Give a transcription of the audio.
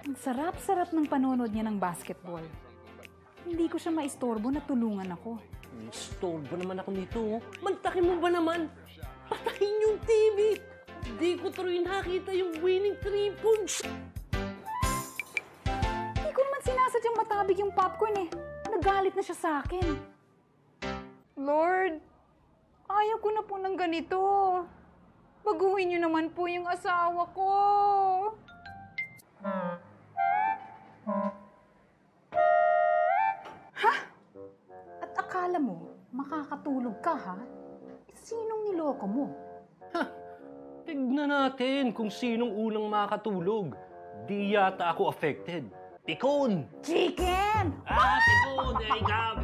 Ang sarap-sarap ng panonood niya ng basketball. Hindi ko siya maistorbo na tulungan ako. Istorbo naman ako nito. oh. Mantakin mo ba naman? Patayin yung TV! Di ko tuloy nakita yung winning three points. Hindi ko naman sinasadyang matabig yung popcorn eh. Nagalit na siya sa akin. Lord, ayaw ko na po ng ganito. Baguhin niyo naman po yung asawa ko. Akala mo, makakatulog ka ha? Sinong niloko mo? Tignan natin kung sinong unang makatulog. Di yata ako affected. Pikon! Chicken! Ah, pikon! There you go!